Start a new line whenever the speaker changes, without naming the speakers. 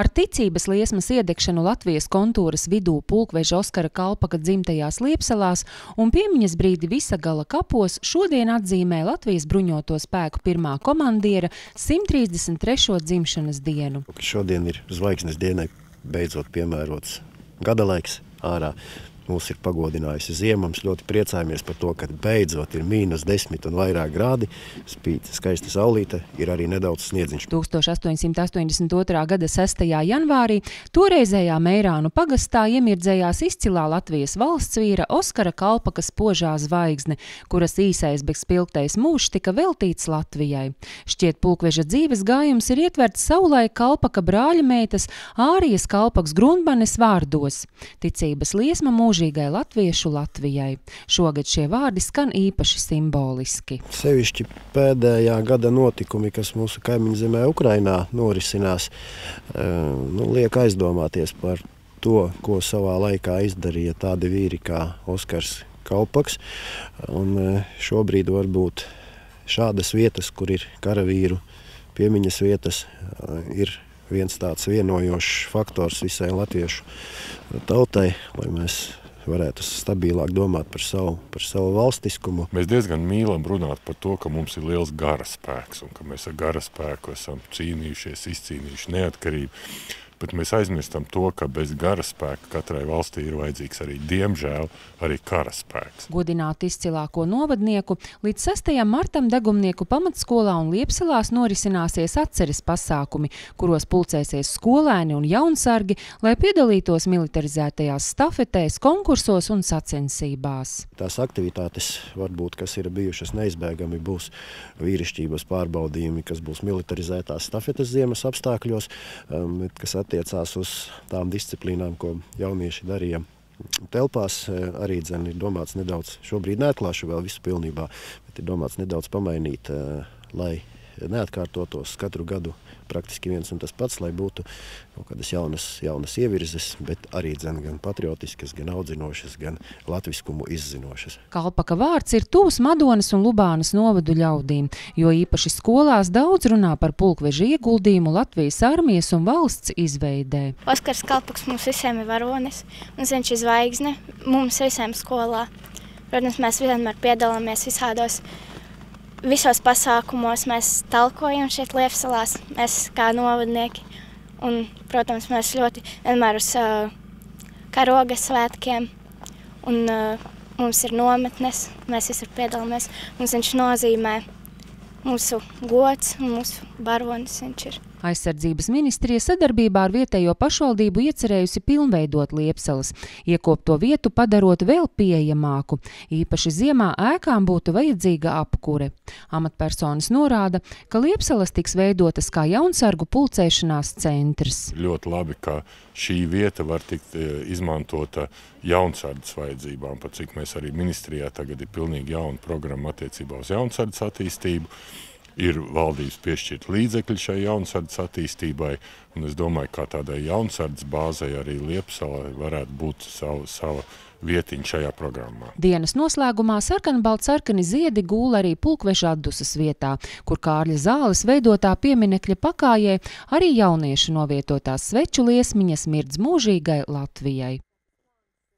Ar ticības liesmas iedegšanu Latvijas kontūras vidū pulkveža Oskara Kalpaka dzimtajās Liepsalās un piemiņas brīdi Visagala kapos šodien atzīmē Latvijas bruņoto spēku pirmā komandiera 133. dzimšanas dienu.
Šodien ir zvaigznes dienai beidzot piemērots gada laiks ārā mūs ir pagodinājusi ziema. Mums ļoti priecājamies par to, ka beidzot ir mīnus 10 un vairāk grādi. Spīd skaista saulīte, ir arī nedaudz sniedziņš.
1882. gada 6. janvārī toreizējā Meirānu pagastā iemirdzējās izcilā Latvijas valsts vīra Oskara Kalpakas požā zvaigzne, kuras īsais, bet spilgtais mūžs tika veltīts Latvijai. Šķiet pulkveža dzīves gājums ir ietverts saulē Kalpaka brāļa meitas Ārijas Kalpaks Grundmanes vārdos. Ticības liesma mūža mūžīgai latviešu Latvijai. Šogad šie vārdi skan īpaši simboliski.
Sevišķi pēdējā gada notikumi, kas mūsu kaimiņu zemē Ukrainā norisinās, eh, nu, liek aizdomāties par to, ko savā laikā izdarīja tādi vīri kā Oskars Kalpaks. Un eh, šobrīd varbūt šādas vietas, kur ir karavīru piemiņas vietas, eh, ir viens tāds vienojošs faktors visai latviešu tautai, lai mēs varētu stabilāk domāt par savu, par savu valstiskumu.
Mēs diezgan mīlam runāt par to, ka mums ir liels gara spēks un ka mēs ar gara spēku esam cīnījušies, izcīnījuši neatkarību bet mēs aizmirstam to, ka bez gara spēka katrai valstī ir vajadzīgs arī, diemžēl, arī karaspēks.
Godināt izcilāko novadnieku līdz 6. martam degumnieku pamatskolā un Liepsalās norisināsies atceres pasākumi, kuros pulcēsies skolēni un jaunsargi, lai piedalītos militarizētajās stafetēs, konkursos un sacensībās.
Tās aktivitātes, varbūt, kas ir bijušas neizbēgami, būs vīrišķības pārbaudījumi, kas būs militarizētās stafetes ziemas apstākļos, um, kas at attiecās uz tām disciplīnām, ko jaunieši darīja telpās. Eh, arī dzen, ir domāts nedaudz, šobrīd neatklāšu vēl visu pilnībā, bet ir domāts nedaudz pamainīt, eh, lai neatkārtotos katru gadu praktiski viens un tas pats, lai būtu kaut kādas jaunas, jaunas ievirzes, bet arī dzen, gan patriotiskas, gan audzinošas, gan latviskumu izzinošas.
Kalpaka vārds ir tūs Madonas un Lubānas novadu ļaudīm, jo īpaši skolās daudz runā par pulkveža ieguldījumu Latvijas armijas un valsts izveidē.
Oskars Kalpaks mums visiem ir varonis, un viņš ir zvaigzne mums visiem skolā. Protams, mēs vienmēr piedalāmies visādos visos pasākumos mēs talkojam šeit Liepsalās, mēs kā novadnieki. Un, protams, mēs ļoti vienmēr uz uh, karoga svētkiem, un uh, mums ir nometnes, mēs visur piedalāmies. Mums viņš nozīmē mūsu gods un mūsu baronis viņš ir.
Aizsardzības ministrija sadarbībā ar vietējo pašvaldību iecerējusi pilnveidot Liepsalas, iekopto vietu padarot vēl pieejamāku. Īpaši ziemā ēkām būtu vajadzīga apkure. Amatpersonas norāda, ka Liepsalas tiks veidotas kā jaunsargu pulcēšanās centrs.
Ļoti labi, ka šī vieta var tikt e, izmantota jaunsardas vajadzībām, pat cik mēs arī ministrijā tagad ir pilnīgi jauna programma attiecībā uz jaunsardas attīstību ir valdības piešķirt līdzekļi šai jaunsardas attīstībai, un es domāju, ka tādai jaunsardas bāzei arī Liepsalai varētu būt savu, sava vietiņa šajā programmā.
Dienas noslēgumā sarkanbalts sarkani ziedi gūla arī pulkveža atdusas vietā, kur Kārļa zāles veidotā pieminekļa pakājē arī jauniešu novietotās sveču liesmiņas mirdz mūžīgai Latvijai.